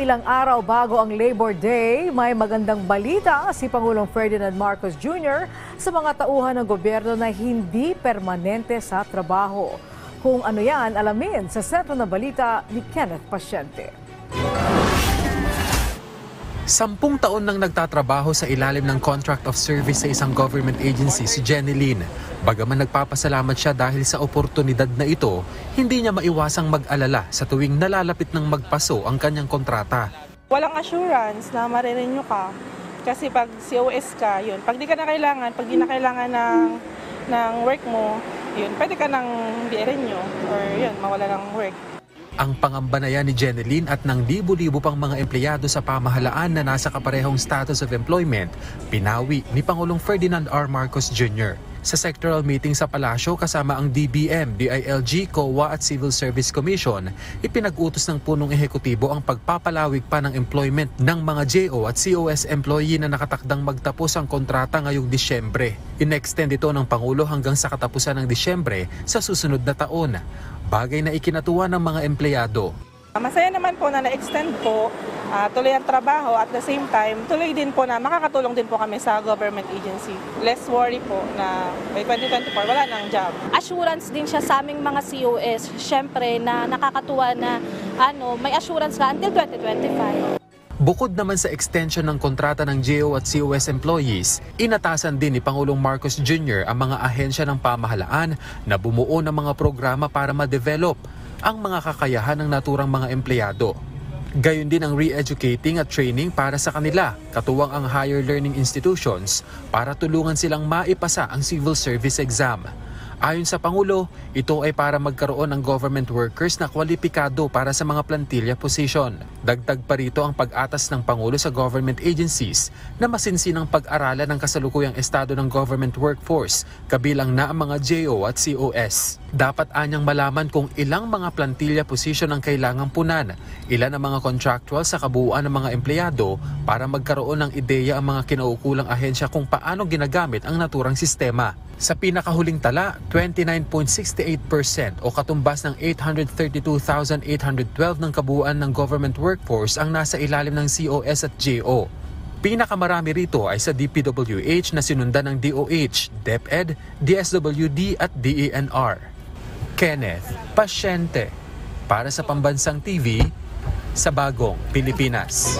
Ilang araw bago ang Labor Day, may magandang balita si Pangulong Ferdinand Marcos Jr. sa mga tauhan ng gobyerno na hindi permanente sa trabaho. Kung ano yan, alamin sa sentro na balita ni Kenneth Pasyente. Sampung taon nang nagtatrabaho sa ilalim ng contract of service sa isang government agency si Jenny Lynn. Bagaman nagpapasalamat siya dahil sa oportunidad na ito, hindi niya maiwasang mag-alala sa tuwing nalalapit ng magpaso ang kanyang kontrata. Walang assurance na marirenew ka. Kasi pag COS ka, yun. Pag di ka na kailangan, pag di na kailangan ng, ng work mo, yun, pwede ka nang di renew or yun, mawala ng work. Ang pangamba na yan ni Jenny at ng libo-libo pang mga empleyado sa pamahalaan na nasa kaparehong status of employment, pinawi ni Pangulong Ferdinand R. Marcos Jr. Sa sectoral meeting sa palasyo kasama ang DBM, DILG, COA at Civil Service Commission, ipinag-utos ng punong ehekutibo ang pagpapalawig pa ng employment ng mga JO at COS employee na nakatakdang magtapos ang kontrata ngayong Disyembre. In-extend ito ng Pangulo hanggang sa katapusan ng Disyembre sa susunod na taon. Bagay na ikinatuwa ng mga empleyado. Masaya naman po na na-extend po, ah, tuloy ang trabaho at the same time, tuloy din po na makakatulong din po kami sa government agency. Less worry po na by 2024 wala nang job. assurance din siya sa aming mga COS. Siyempre na nakakatuwa na ano, may assurance ka until 2025. Bukod naman sa extension ng kontrata ng GO at COS employees, inatasan din ni Pangulong Marcos Jr. ang mga ahensya ng pamahalaan na bumuo ng mga programa para ma-develop ang mga kakayahan ng naturang mga empleyado. Gayon din ang re-educating at training para sa kanila, katuwang ang higher learning institutions para tulungan silang maipasa ang civil service exam. Ayon sa Pangulo, ito ay para magkaroon ng government workers na kwalipikado para sa mga plantilla position. Dagdag pa rito ang pag-atas ng Pangulo sa government agencies na masinsinang pag-aralan ng kasalukuyang estado ng government workforce, kabilang na ang mga JO at COS. Dapat anyang malaman kung ilang mga plantilla position ang kailangang punan, ilan ang mga contractual sa kabuuan ng mga empleyado para magkaroon ng ideya ang mga kinaukulang ahensya kung paano ginagamit ang naturang sistema. Sa pinakahuling tala, 29.68% o katumbas ng 832,812 ng kabuuan ng government workforce ang nasa ilalim ng COS at JO. Pinakamarami rito ay sa DPWH na sinundan ng DOH, DepEd, DSWD at DENR. Kenneth Pasyente para sa Pambansang TV sa Bagong Pilipinas.